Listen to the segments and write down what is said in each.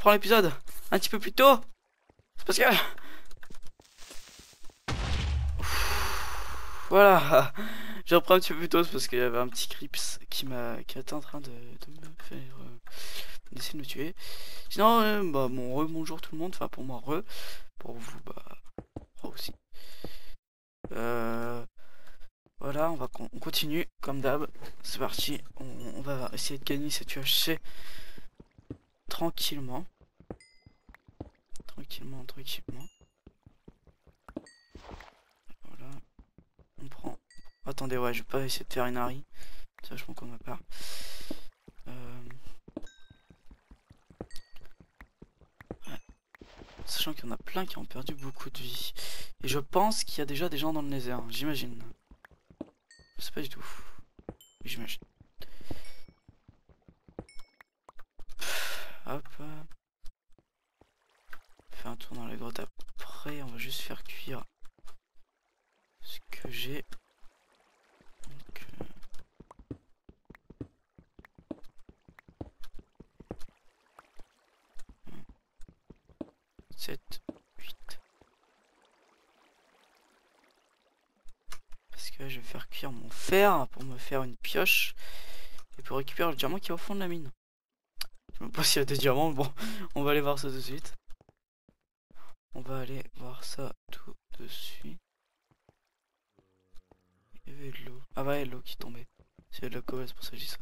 reprends l'épisode un petit peu plus tôt. C'est parce que... Voilà. Je reprends un petit peu plus tôt parce qu'il y avait un petit Crips qui m'a qui était en train de, me faire euh, d'essayer de me tuer. Sinon, euh, bah mon re bonjour tout le monde, enfin pour moi re, pour vous bah aussi. Euh, voilà, on va on continue comme d'hab. C'est parti, on, va essayer de gagner cette UHC tranquillement, tranquillement, tranquillement. Attendez, ouais, je vais pas essayer de faire une Harry. C'est vachement con ma part. Euh... Sachant qu'il y en a plein qui ont perdu beaucoup de vie. Et je pense qu'il y a déjà des gens dans le nether, j'imagine. Je sais pas du tout. J'imagine. Hop. Faire un tour dans les grottes après. On va juste faire cuire ce que j'ai 7, 8. Parce que je vais faire cuire mon fer pour me faire une pioche. Et pour récupérer le diamant qui est au fond de la mine. Pas s'il y a des diamants, bon, on va aller voir ça tout de suite. On va aller voir ça tout de suite. Il y avait de l'eau. Ah ouais, l'eau qui tombait. C'est de la colle, c'est pour ça que je ça.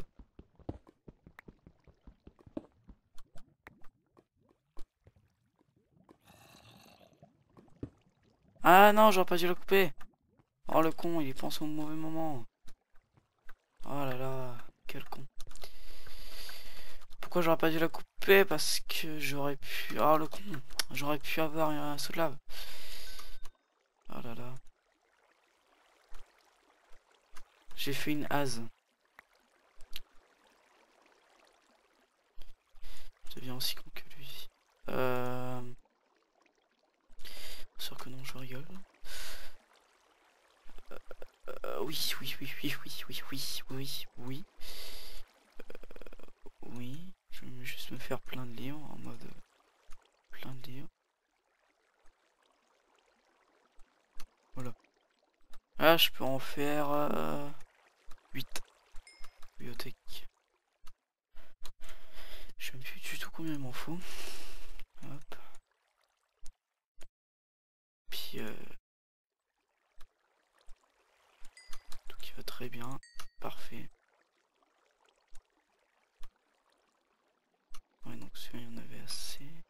Ah non, j'aurais pas dû le couper. Oh le con, il pense au mauvais moment. Oh là là, quel con. J'aurais pas dû la couper Parce que j'aurais pu... Oh le con, j'aurais pu avoir un saut lave. Oh là là. J'ai fait une hase. Je deviens aussi con que lui. Euh sûr que non, je rigole. Euh, oui, oui, oui, oui, oui, oui, oui, oui, oui. Euh, oui, je vais juste me faire plein de livres en mode plein de livres. Voilà. Ah, je peux en faire euh, 8. Bibliothèque. Je même plus du tout combien il m'en faut. Hop. Euh, tout qui va très bien. Parfait. Ouais, donc celui-là, il y en avait assez.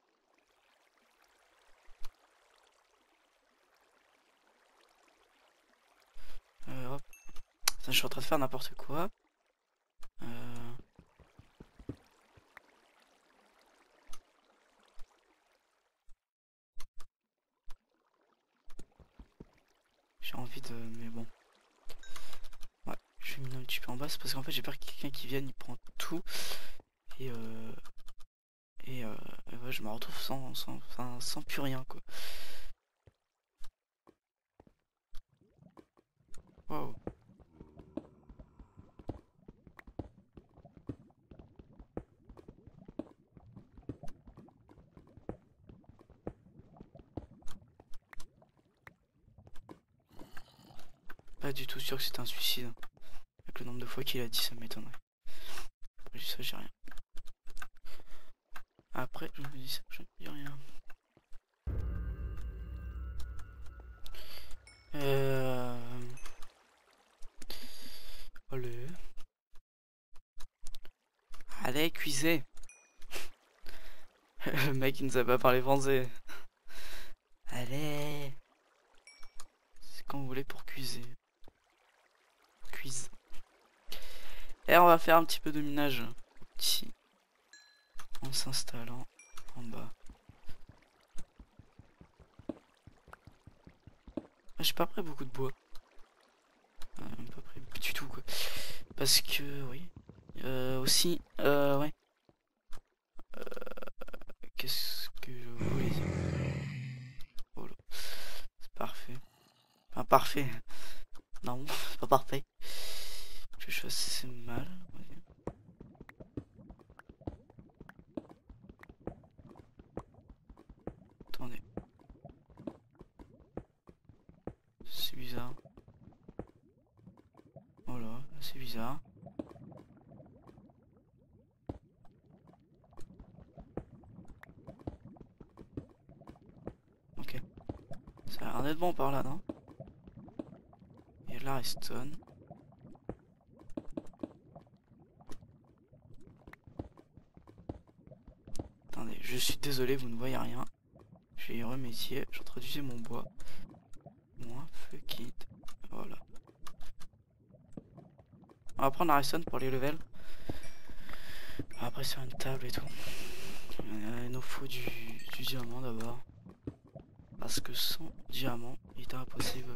Euh, hop. Ça, je suis en train de faire n'importe quoi. Euh... J'ai envie de... Mais bon. Ouais, je vais mettre un petit peu en bas. parce qu'en fait j'ai peur que quelqu'un qui vienne, il prend tout. Et euh... Et euh... je me retrouve sans, sans, sans, sans plus rien quoi. Pas du tout sûr que c'était un suicide. Avec le nombre de fois qu'il a dit, ça m'étonnerait. Après ça, j'ai rien. Après, je me dis ça, je dis rien. Euh... Allez. Allez, cuisez. le mec, il nous a pas parlé français. Allez. C'est quand vous voulez pour cuiser. Et on faire un petit peu de minage. En s'installant en bas. Ah, j'ai pas pris beaucoup de bois. Euh, pas pris du tout quoi. Parce que oui. Euh, aussi, euh, ouais. Euh, qu'est-ce que je voulais dire? Oh C'est parfait. Enfin parfait. Non, c'est pas parfait. Je suis assez mal. c'est bizarre. Voilà, c'est bizarre. Ok. Ça a l'air d'être bon par là, non? Il y a de la. Attendez, je suis désolé, vous ne voyez rien. J'ai remédié, j'introduisais mon bois. Moi, fuck it. Voilà. On va prendre la redstone pour les levels. Après, sur une table et tout. Euh, il nous faut du, du diamant d'abord. Parce que sans diamant, il est impossible.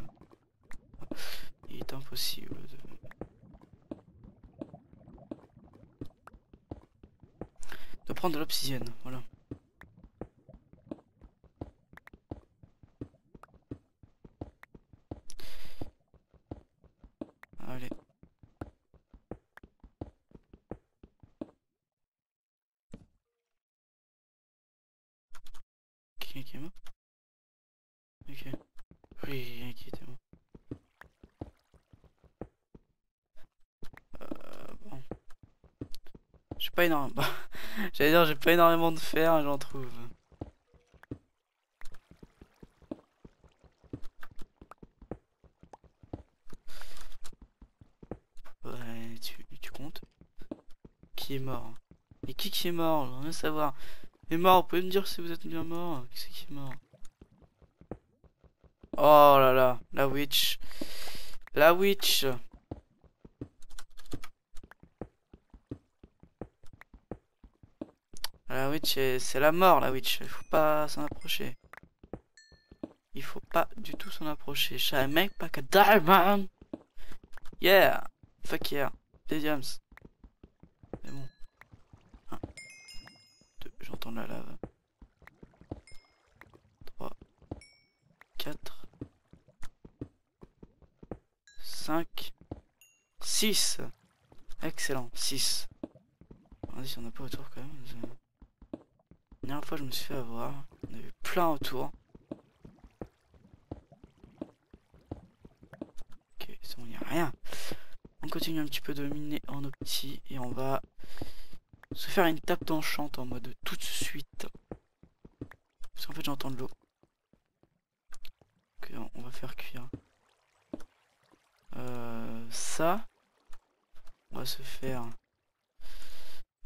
Il est impossible de. De prendre de l'obsidienne, voilà. Allez. Quelqu'un qui est mort Ok. Oui, quelqu'un qui était mort. Euh, bon. J'ai pas énormément... J'allais dire, j'ai pas énormément de fer, j'en trouve. Ouais, tu, tu comptes? Qui est mort? Et qui qui est mort? J'aimerais bien savoir. Est mort, vous pouvez me dire si vous êtes bien mort? Qui c'est qui est mort? Oh là là, la witch. La witch. La c'est la mort, la witch. Il faut pas s'en approcher. Il faut pas du tout s'en approcher. Back a diamond. Yeah. Fuck yeah. Des diams. C'est bon. Un. Deux. J'entends la lave. Trois. Quatre. Cinq. Six. Excellent. Six. Vas-y, on a pas autour quand même. La dernière fois, je me suis fait avoir. On avait plein autour. Ok, c'est bon, il n'y a rien. On continue un petit peu de miner en opti et on va se faire une tape d'enchant en mode tout de suite. Parce qu'en fait, j'entends de l'eau. Ok, on va faire cuire. Euh, ça. On va se faire.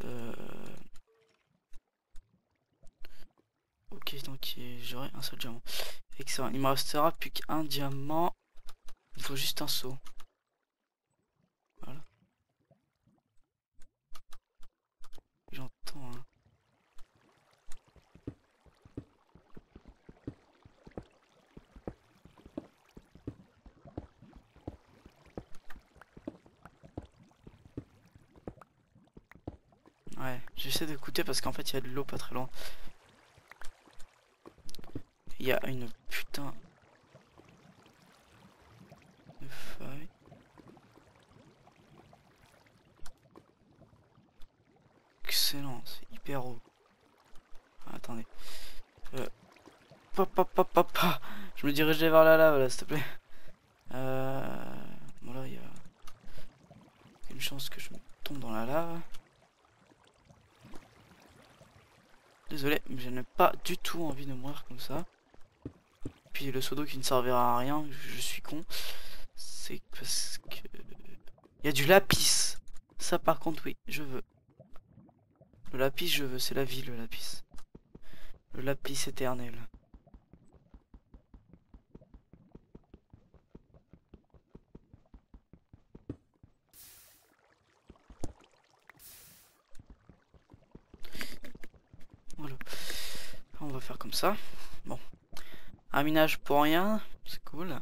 Euh, Ok, donc j'aurai un seul diamant. Excellent. Il me restera plus qu'un diamant. Il faut juste un seau. Voilà. J'entends. hein. Ouais, j'essaie d'écouter parce qu'en fait il y a de l'eau pas très loin. Il y a une putain de feuille. Excellent, c'est hyper haut. Ah, attendez. Euh... Pop, pop, pop. Je me dirigeais vers la lave là, s'il te plaît. Euh... Bon là, il y a une chance que je me tombe dans la lave. Désolé, mais je n'ai pas du tout envie de mourir comme ça. Puis le d'eau qui ne servira à rien, je suis con. C'est parce que... Il y a du lapis. Ça par contre, oui, je veux. Le lapis, je veux. C'est la vie, le lapis. Le lapis éternel. Voilà. On va faire comme ça. Bon. Un minage pour rien. C'est cool.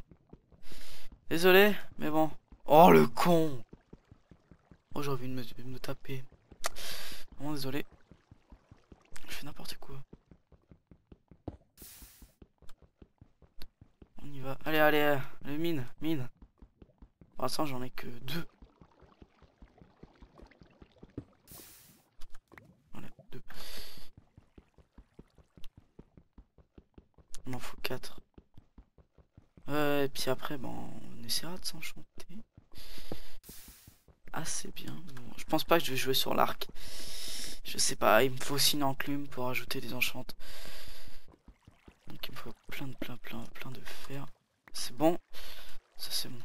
Désolé, mais bon. Oh le con Oh j'ai envie de me, taper. Vraiment désolé. Je fais n'importe quoi. On y va. Allez, allez, allez, mine, mine. Pour l'instant j'en ai que deux. Voilà, deux. Il m'en faut quatre. Euh, et puis après, bon, on essaiera de s'enchanter. Assez bien. Bon, je pense pas que je vais jouer sur l'arc. Je sais pas, il me faut aussi une enclume pour ajouter des enchantes. Donc il me faut plein de plein plein plein de fer. C'est bon. Ça c'est bon.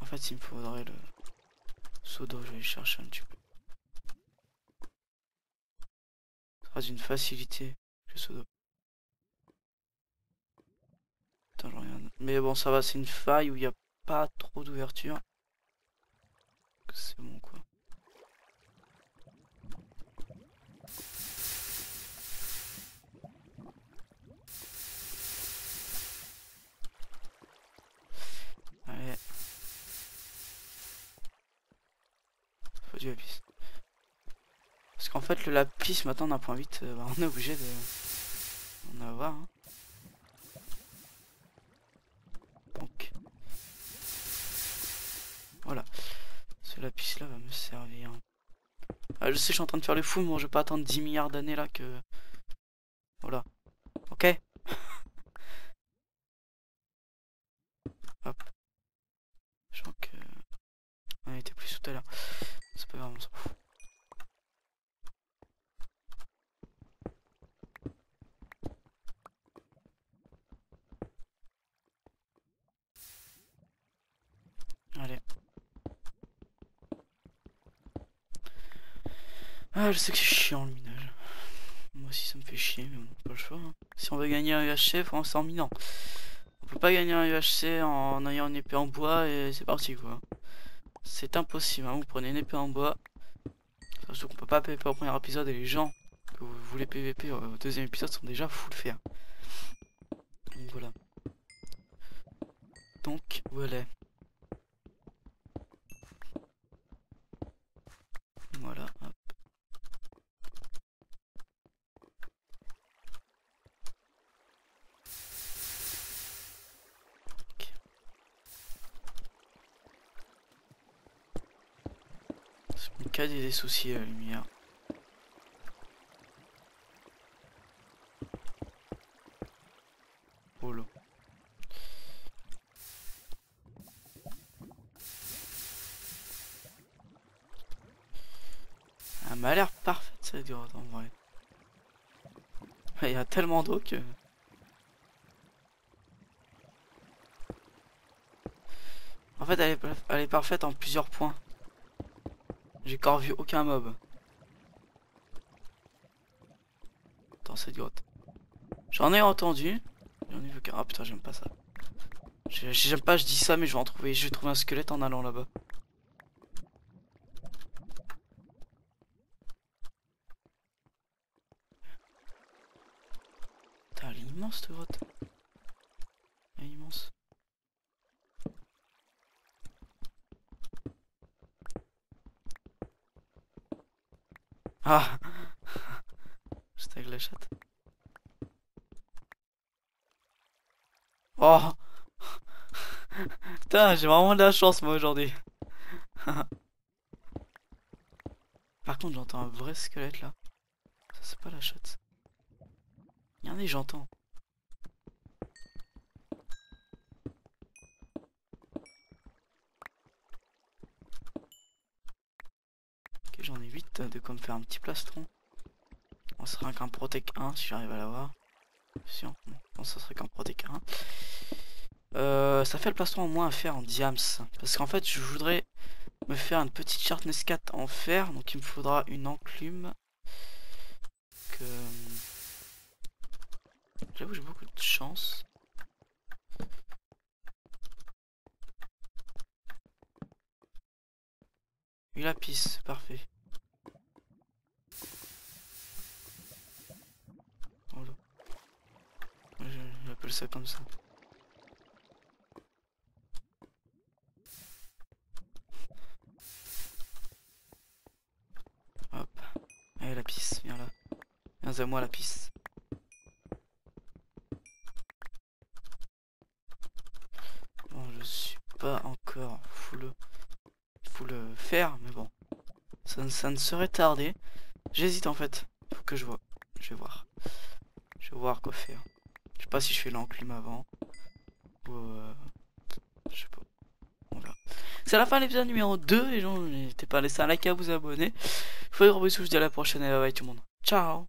En fait il me faudrait le seau d'eau, je vais chercher un petit peu. Ça sera d'une facilité le seau. Mais bon ça va, c'est une faille où il n'y a pas trop d'ouverture. C'est bon quoi. Allez. Faut du lapis. Parce qu'en fait le lapis maintenant d'un point 8, euh, bah, on est obligé de en avoir. Hein. Donc voilà. Ce lapis là va me servir. Ah, je sais, je suis en train de faire le fou, mais je vais pas attendre 10 milliards d'années là que. Voilà. Ok Hop. Je crois que. On était plus tout à l'heure. C'est pas grave. Allez. Ah, je sais que c'est chiant le minage. Moi aussi ça me fait chier, mais bon, pas le choix. hein. Si on veut gagner un UHC, faut en minant. On peut pas gagner un UHC en ayant une épée en bois et c'est parti quoi. C'est impossible, hein. vous prenez une épée en bois. Surtout qu'on peut pas PVP au premier épisode et les gens que vous voulez PVP au deuxième épisode sont déjà full fer. Donc voilà. Donc. Voilà, hop. Ok. C'est mon cas des soucis à la lumière. Oh là. Elle m'a l'air parfaite cette grotte en vrai. Il y a tellement d'eau que... En fait elle est, elle est parfaite en plusieurs points. J'ai encore vu aucun mob. Dans cette grotte. J'en ai entendu. J'en ai vu qu'un. Ah putain j'aime pas ça. J'ai- J'aime pas, je dis ça mais je vais en trouver. Je vais trouver un squelette en allant là-bas. Putain, elle immense grotte. Elle est immense. Ah J'étais avec la chatte. Oh Putain, j'ai vraiment de la chance moi aujourd'hui. Par contre, j'entends un vrai squelette là. Ça, c'est pas la chatte. Regardez, j'entends. Ok, j'en ai 8 de quoi me faire un petit plastron. On serait qu'un Protec 1 si j'arrive à l'avoir. Si on... Ça serait qu'un Protec 1. Euh, ça fait le plastron en moins à faire en diams. Parce qu'en fait, je voudrais me faire une petite sharpness 4 en fer. Donc il me faudra une enclume. Que... J'avoue, j'ai beaucoup de chance. Une lapis, parfait. Voilà. Moi, je- J'appelle ça comme ça. Hop. Allez, lapis, viens là. Viens à moi, lapis. Bon, je suis pas encore full, full euh, fer, mais bon. Ça, ça ne serait tardé. J'hésite en fait. Faut que je vois. Je vais voir. Je vais voir quoi faire. Je sais pas si je fais l'enclume avant. Ou euh, Je sais pas. On verra. C'est la fin de l'épisode numéro 2, les gens. N'hésitez pas à laisser un like à vous abonner. Je vous bisous, je vous dis à la prochaine et bye bye tout le monde. Ciao